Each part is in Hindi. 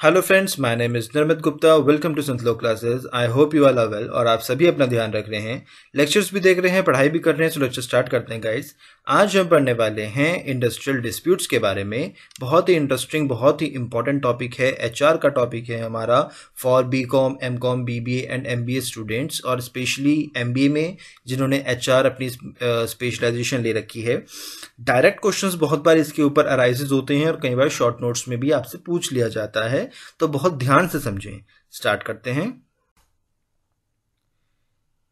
Hello friends my name is Narmad Gupta welcome to Santlo classes I hope you are well और आप सभी अपना ध्यान रख रहे हैं। लेक्चर्स भी देख रहे हैं, पढ़ाई भी कर रहे हैं सो लेक्चर स्टार्ट करते हैं गाइस आज हम पढ़ने वाले हैं इंडस्ट्रियल डिस्प्यूट्स के बारे में। बहुत ही इंटरेस्टिंग बहुत ही इंपॉर्टेंट टॉपिक है। एचआर का टॉपिक है हमारा for B com M com B B and M B A students और स्पेशली एम बी ए में जिन्होंने एचआर अपनी स्पेशलाइजेशन ले रखी है। डायरेक्ट क्वेश्चन बहुत बार इसके ऊपर अराइजेज होते हैं और कई बार शॉर्ट नोट्स में भी आपसे पूछ लिया जाता है। तो बहुत ध्यान से समझें। स्टार्ट करते हैं।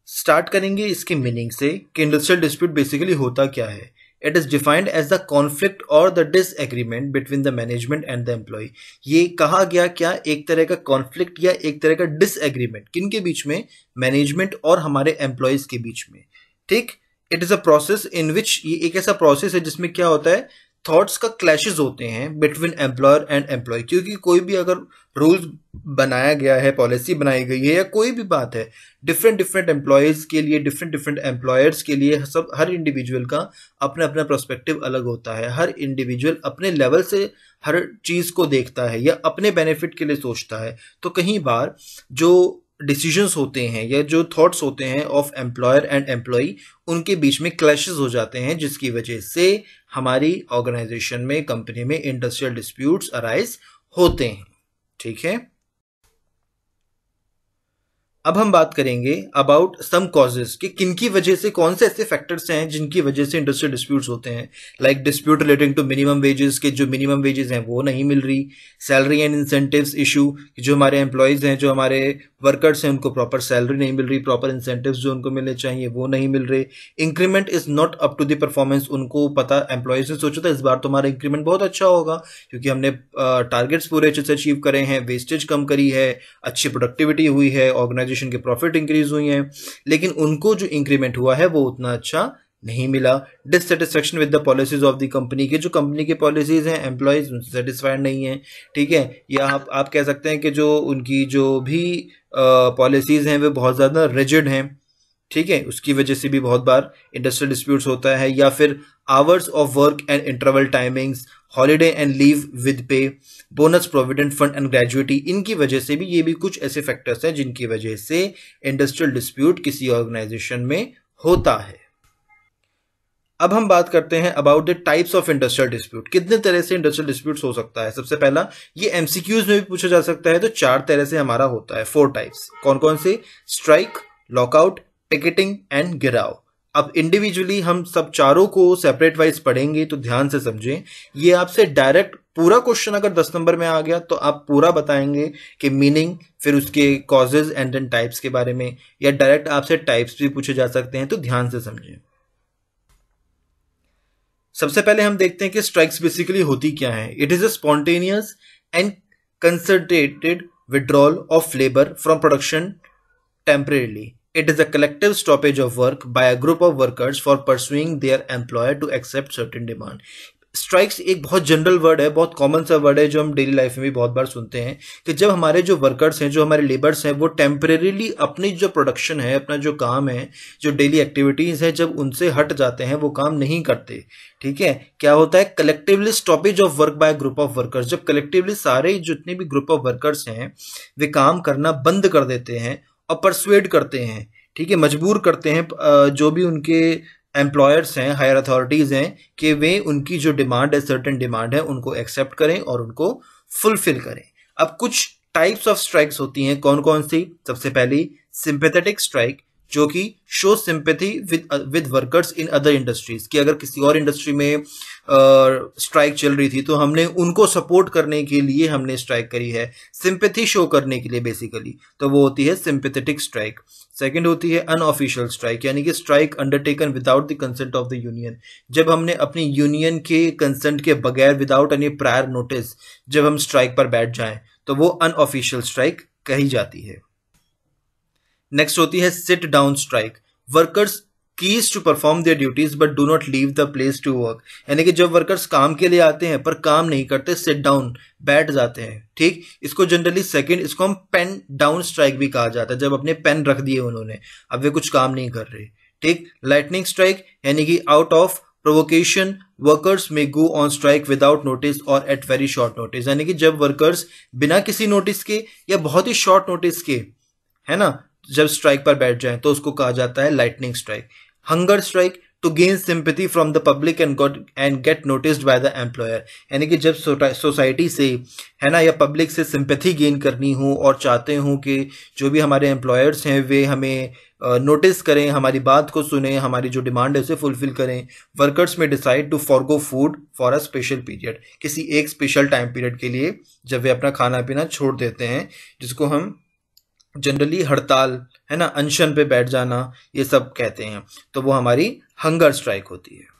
स्टार्ट करेंगे इसके मीनिंग से कि इंडस्ट्रियल डिस्प्यूट बेसिकली होता क्या है। It is defined as the conflict और the disagreement between the management and the employee ये कहा गया क्या एक तरह का कॉन्फ्लिक्ट या एक तरह का डिस एग्रीमेंट किन के बीच में? मैनेजमेंट और हमारे एम्प्लॉयज़ के बीच में। ठीक? It is a process in which ये एक ऐसा प्रोसेस है जिसमें क्या होता है? थॉट्स का क्लैशेज होते हैं बिटवीन एम्प्लॉयर एंड एम्प्लॉय क्योंकि कोई भी अगर रूल्स बनाया गया है पॉलिसी बनाई गई है या कोई भी बात है डिफरेंट डिफरेंट एम्प्लॉयज़ के लिए डिफरेंट डिफरेंट एम्प्लॉयर्स के लिए सब, हर इंडिविजुअल का अपना अपना प्रोस्पेक्टिव अलग होता है। हर इंडिविजुअल अपने लेवल से हर चीज़ को देखता है या अपने बेनिफिट के लिए सोचता है। तो कहीं बार जो डिसीजंस होते हैं या जो थॉट्स होते हैं ऑफ़ एम्प्लॉयर एंड एम्प्लॉय उनके बीच में क्लैशेस हो जाते हैं, जिसकी वजह से हमारी ऑर्गेनाइजेशन में कंपनी में इंडस्ट्रियल डिस्प्यूट्स अराइज होते हैं। ठीक है? अब हम बात करेंगे अबाउट सम कॉजेज कि किन की वजह से कौन से ऐसे फैक्टर्स हैं जिनकी वजह से इंडस्ट्रियल डिस्प्यूट्स होते हैं। Like dispute relating to minimum wages के जो मिनिमम वेजेस हैं, वो नहीं मिल रही। सैलरी एंड इंसेंटिव्स इशू जो हमारे एम्प्लॉयज़ हैं, जो हमारे वर्कर्स हैं, उनको प्रॉपर सैलरी नहीं मिल रही। प्रॉपर इंसेंटिव्स जो उनको मिलने चाहिए, वो नहीं मिल रहे। Increment is not up to the performance उनको पता एम्प्लॉयज़ ने सोचा था, इस बार तो हमारा इंक्रीमेंट बहुत अच्छा होगा, क्योंकि हमने टारगेट्स पूरे अच्छे से अचीव करे हैं वेस्टेज कम करी है, अच्छी प्रोडक्टिविटी हुई है ऑर्गेनाइजेशन के प्रॉफिट इंक्रीज हुई हैं, लेकिन उनको जो इंक्रीमेंट हुआ है, वो उतना अच्छा नहीं मिला। Dissatisfaction with the policies of the company के, जो कंपनी की पॉलिसीज़ हैं एम्प्लॉयज़ उनसे सेटिस्फाइड नहीं है, ठीक है? या आप आप कह सकते हैं कि जो उनकी जो भी पॉलिसीज़ हैं, वे बहुत ज़्यादा रिजिड हैं, ठीक है? उसकी वजह से भी बहुत बार इंडस्ट्रियल डिस्प्यूट्स होता है, या फिर hours of work and interval timings holiday and leave with pay bonus provident fund and gratuity इनकी वजह से भी ये भी कुछ ऐसे फैक्टर्स हैं जिनकी वजह से इंडस्ट्रियल डिस्प्यूट किसी ऑर्गेनाइजेशन में होता है। अब हम बात करते हैं about the types of industrial dispute कितने तरह से इंडस्ट्रियल डिस्प्यूट हो सकता है? सबसे पहला, ये एमसीक्यूज में भी पूछा जा सकता है तो चार तरह से हमारा होता है फोर टाइप्स कौन कौन से स्ट्राइक लॉकआउट टिकटिंग एंड गिराव अब इंडिविजुअली हम सब चारों को सेपरेट वाइज पढ़ेंगे तो ध्यान से समझें। ये आपसे डायरेक्ट पूरा क्वेश्चन अगर दस नंबर में आ गया तो आप पूरा बताएँगे कि मीनिंग फिर उसके कॉजेज एंड देन टाइप्स के बारे में, या डायरेक्ट आपसे टाइप्स भी पूछे जा सकते हैं तो ध्यान से समझें। सबसे पहले हम देखते हैं कि स्ट्राइक्स बेसिकली होती क्या है। It is a spontaneous and concentrated withdrawal of labour from production temporarily It is a collective stoppage of work by a group of workers for pursuing their employer to accept certain demand. Strikes एक बहुत जनरल वर्ड है, बहुत कॉमन सा वर्ड है जो हम डेली लाइफ में भी बहुत बार सुनते हैं कि जब हमारे जो वर्कर्स हैं, जो हमारे लेबर्स हैं, वो टेम्परेरीली अपनी जो प्रोडक्शन है, अपना जो काम है, जो डेली एक्टिविटीज़ है, जब उनसे हट जाते हैं, वो काम नहीं करते। ठीक है? क्या होता है? Collectively stoppage of work by group of workers जब कलेक्टिवली सारे जितने भी ग्रुप ऑफ़ वर्कर्स हैं, वे काम करना बंद कर देते हैं परसुएड करते हैं, ठीक है? मजबूर करते हैं जो भी उनके एम्प्लॉयर्स हैं हायर अथॉरिटीज़ हैं, कि वे उनकी जो डिमांड है सर्टन डिमांड है, उनको एक्सेप्ट करें और उनको फुलफिल करें। अब कुछ टाइप्स ऑफ़ स्ट्राइक्स होती हैं कौन कौन सी? सबसे पहली सिंपेथेटिक स्ट्राइक जो कि show sympathy with with workers in other industries कि अगर किसी और इंडस्ट्री में स्ट्राइक uh, चल रही थी तो हमने उनको सपोर्ट करने के लिए हमने स्ट्राइक करी है। सिंपैथी शो करने के लिए बेसिकली तो वो होती है सिंपेथेटिक स्ट्राइक सेकंड होती है अनऑफिशियल स्ट्राइक यानी कि strike undertaken without the consent of the union जब हमने अपनी यूनियन के कंसेंट के बगैर विदाउट एनी प्रायर नोटिस जब हम स्ट्राइक पर बैठ जाएँ तो वो अनऑफिशियल स्ट्राइक कही जाती है। नेक्स्ट होती है sit down strike workers cease to perform their duties but do not leave the place to work यानी कि जब वर्कर्स काम के लिए आते हैं पर काम नहीं करते सिट डाउन बैठ जाते हैं। ठीक? इसको जनरली सेकंड इसको हम पेन डाउन स्ट्राइक भी कहा जाता है, जब अपने पेन रख दिए उन्होंने। अब वे कुछ काम नहीं कर रहे। ठीक? लाइटनिंग स्ट्राइक यानी कि out of provocation workers may go on strike without notice और एट वेरी शॉर्ट नोटिस यानी कि जब वर्कर्स बिना किसी नोटिस के या बहुत ही शॉर्ट नोटिस के, है ना? जब स्ट्राइक पर बैठ जाए तो उसको कहा जाता है lightning strike hunger strike to gain sympathy from the public and got and get noticed by the employer यानी कि जब सोसाइटी से, है ना, या पब्लिक से सिंपथी गेन करनी हो और चाहते हूँ कि जो भी हमारे एम्प्लॉयर्स हैं, वे हमें नोटिस करें, हमारी बात को सुने, हमारी जो डिमांड है उसे फुलफिल करें workers may decide to forgo food for a special period किसी एक स्पेशल टाइम पीरियड के लिए जब वे अपना खाना पीना छोड़ देते हैं, जिसको हम जनरली हड़ताल, है ना, अनशन पे बैठ जाना, ये सब कहते हैं। तो वो हमारी हंगर स्ट्राइक होती है।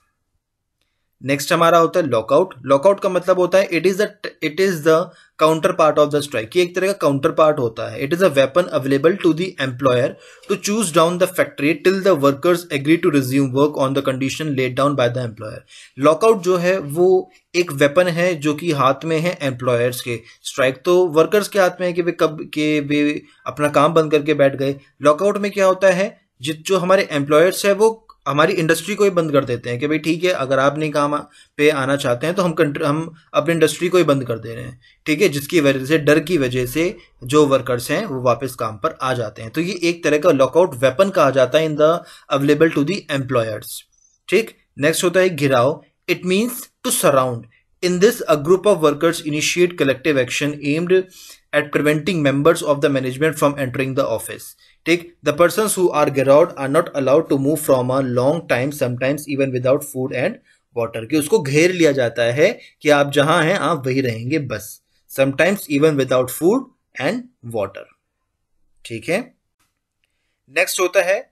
नेक्स्ट हमारा होता है लॉकआउट लॉकआउट का मतलब होता है it is the it is the counterpart of the strike ये एक तरह का काउंटर पार्ट होता है. It is a weapon available to the employer to choose down the factory till the workers agree to resume work on the condition laid down by the employer lockout जो है, वो एक वेपन है जो कि हाथ में है एम्प्लॉयर्स के. स्ट्राइक तो वर्कर्स के हाथ में है कि वे कब, के वे अपना काम बंद करके बैठ गए. लॉकआउट में क्या होता है? जित जो हमारे एम्प्लॉयर्स है, वो हमारी इंडस्ट्री को ही बंद कर देते हैं कि भाई ठीक है, अगर आप नहीं काम पे आना चाहते हैं तो हम हम अपनी इंडस्ट्री को ही बंद कर दे रहे हैं। ठीक है, जिसकी वजह से, डर की वजह से जो वर्कर्स हैं, वो वापस काम पर आ जाते हैं। तो ये एक तरह का लॉकआउट वेपन कहा जाता है in the available to the employers ठीक नेक्स्ट होता है gherao. It means to surround in this a group of workers initiate collective action aimed at preventing members of the management from entering the office ठीक the person who are gheraoed are not allowed to move from a long time sometimes even without food and water कि उसको घेर लिया जाता है कि आप जहाँ हैं, आप वही रहेंगे, बस। Sometimes even without food and water ठीक है? नेक्स्ट होता है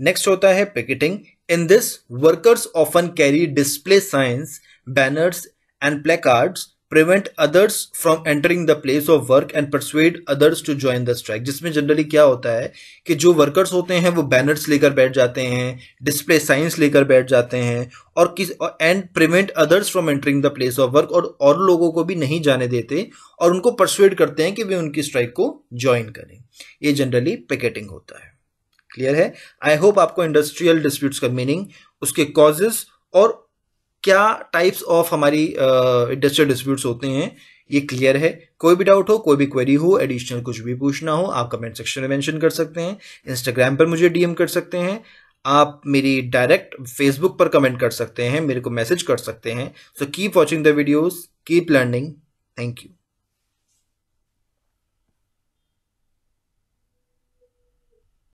नेक्स्ट होता है picketing in this workers often carry display signs banners and placards prevent others from entering the place of work and persuade others to join the strike जिसमें जनरली क्या होता है कि जो वर्कर्स होते हैं, वो बैनर्स लेकर बैठ जाते हैं डिस्प्ले साइंस लेकर बैठ जाते हैं और किस and prevent others from entering the place of work और और लोगों को भी नहीं जाने देते और उनको परसुएड करते हैं कि वे उनकी स्ट्राइक को ज्वाइन करें। ये जनरली पिकेटिंग होता है। क्लियर है? आई होप आपको इंडस्ट्रियल डिस्प्यूट्स का मीनिंग उसके कॉजेस और क्या टाइप्स ऑफ़ हमारी इंडस्ट्रियल डिस्प्यूट्स होते हैं, ये क्लियर है। कोई भी डाउट हो, कोई भी क्वेरी हो एडिशनल कुछ भी पूछना हो, आप कमेंट सेक्शन में मेंशन कर सकते हैं। इंस्टाग्राम पर मुझे डीएम कर सकते हैं। आप मेरी डायरेक्ट फेसबुक पर कमेंट कर सकते हैं, मेरे को मैसेज कर सकते हैं। So keep watching the videos keep learning thank you